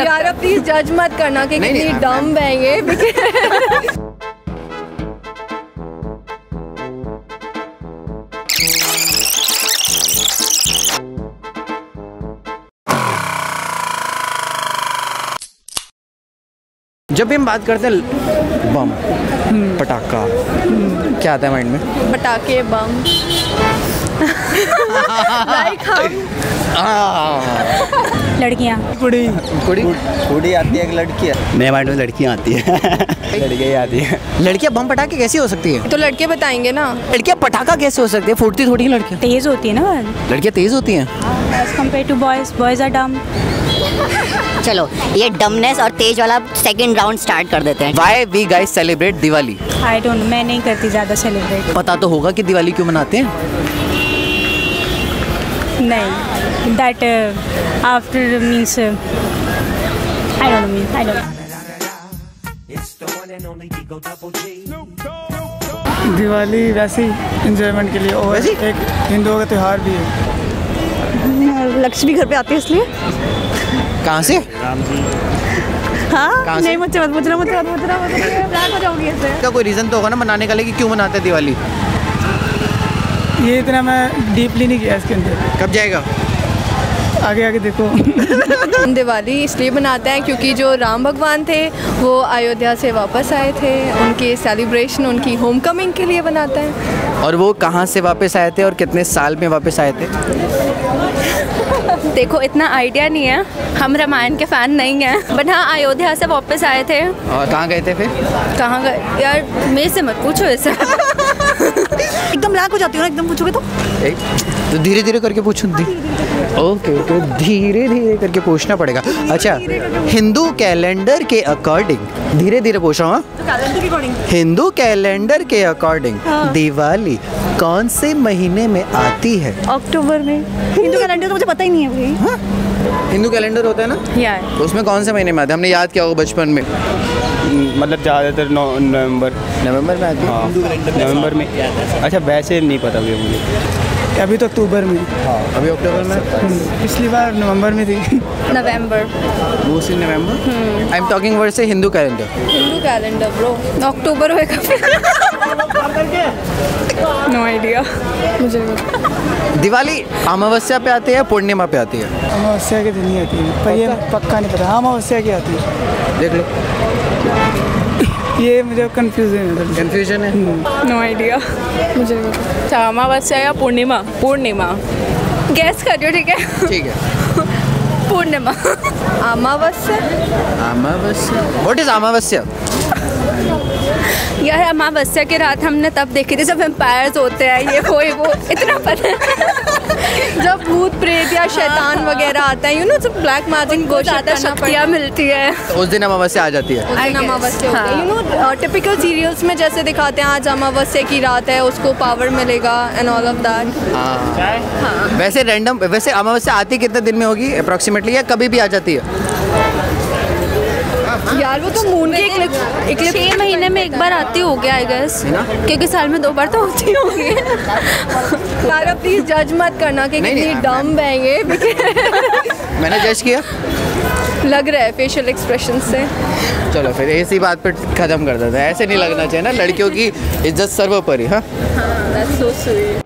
यार प्लीज़ जज मत करना कि कितनी डम है ये। जब भी हम बात करते हैं बम पटाखा क्या आता है माइंड में? पटाखे बम। लाइक हम। लड़कियाँ? कुड़ी। कुड़ी? कुड़ी आती है एक लड़की है? मेरे माइंड में लड़कियाँ आती है। लड़कियाँ आती है। लड़कियाँ बम पटाखे कैसी हो सकती है? तो लड़के बताएँगे ना। लड़कियाँ पटाखा कैसे हो सकती है? फूटती थोड़ी है लड़कियाँ। तेज़ होती है ना लड़कियाँ तेज होती हैं। As compare to boys boys are dumb चलो ये डमनेस और तेज वाला सेकंड राउंड स्टार्ट कर देते हैं। Why we guys celebrate Diwali I don't मैं नहीं करती ज़्यादा सेलिब्रेट पता तो होगा कि दिवाली क्यों मनाते हैं। नहीं। That after means I don't mean I don't Diwali वैसे ही इंजॉयमेंट के लिए और एक हिंदुओं का त्यौहार भी है। लक्ष्मी घर पे आती है इसलिए? कहाँ से? हाँ? कहाँ से? नहीं मुझे मत पूछना मुझे मत पूछना मुझे ब्लैक हो जाऊँगी इससे इसका कोई रीज़न तो होगा ना मनाने का लेकिन क्यों मनाते हैं दिवाली? ये इतना मैं डीपली नहीं किया इसके अंदर। कब जाएगा? आगे आगे देखो। हम दिवाली इसलिए मनाते हैं क्योंकि जो राम भगवान थे वो अयोध्या से वापस आए थे। उनके सेलिब्रेशन उनकी होम कमिंग के लिए बनाते हैं। और वो कहाँ से वापस आए थे और कितने साल में वापस आए थे? देखो इतना आइडिया नहीं है। हम रामायण के फ़ैन नहीं हैं। बट हाँ अयोध्या से वापस आए थे। और कहाँ गए थे फिर? कहाँ गए? यार मेरे से मत पूछो एकदम ब्लैक हो जाती हूँ ना? एकदम पूछोगे तो? तो धीरे धीरे करके पूछूँ धी ओके तो धीरे धीरे करके पूछना पड़ेगा। अच्छा हिंदू कैलेंडर के अकॉर्डिंग धीरे धीरे पूछ रहा हूँ हाँ? हिंदू कैलेंडर के अकॉर्डिंग दिवाली कौन से महीने में आती है? अक्टूबर में। हिंदू कैलेंडर तो मुझे पता ही नहीं है भाई हिंदू कैलेंडर होता है ना? उसमें कौन से महीने में आते हैं? हमने याद किया होगा बचपन में। मतलब ज़्यादातर नवंबर। नवंबर में आती है? नवंबर में। अच्छा वैसे नहीं पता भैया मुझे। अभी तो अक्टूबर में। हाँ अभी अक्टूबर में? पिछली बार नवंबर में थी। नवंबर। Mostly November? I am talking word से Hindu calendar. Hindu calendar bro अक्टूबर होएगा नो आइडिया मुझे नहीं दिवाली अमावस्या पे आती है या पूर्णिमा पे आती है? अमावस्या के दिन ही आती है। पर ये पक्का नहीं पता। हाँ अमावस्या की आती है। देख लो। ये मुझे कंफ्यूजन है कंफ्यूजन है? नो आइडिया मुझे अच्छा अमावस्या या पूर्णिमा। पूर्णिमा। गैस करियो ठीक है? ठीक है। पूर्णिमा। अमावस्या? अमावस्या? व्हाट इज़ अमावस्या? यार अमावस्या की रात हमने तब देखी थी जब एम्पायर्स होते हैं ये वो वो इतना पता है। जब भूत प्रेत या शैतान वगैरह आता है यू नो जब ब्लैक मैजिक को ज़्यादा शक्तियाँ मिलती है। उस दिन अमावस्या आ जाती है। अमावस्या यू नो टिपिकल सीरियल्स में जैसे दिखाते हैं आज अमावस्या की रात है उसको पावर मिलेगा एंड ऑल ऑफ़ दैट हाँ। वैसे रैंडम वैसे अमावस्या आती कितने दिन में होगी अप्रोक्सीमेटली या कभी भी आ जाती है? यार वो तो मून की इक्लिप्स इक्लिप्स छः महीने में एक बार आती होगी आई गेस क्योंकि साल में दो बार तो होती होगी। यार प्लीज़ जज मत करना कि कितनी डम है ये मैंने जज किया। लग रहा है फेशियल एक्सप्रेशन से। चलो फिर इसी बात पे खत्म कर देते हैं। ऐसे नहीं लगना चाहिए ना लड़कियों की इज़्ज़त सर्वोपरि हाँ? That's so sweet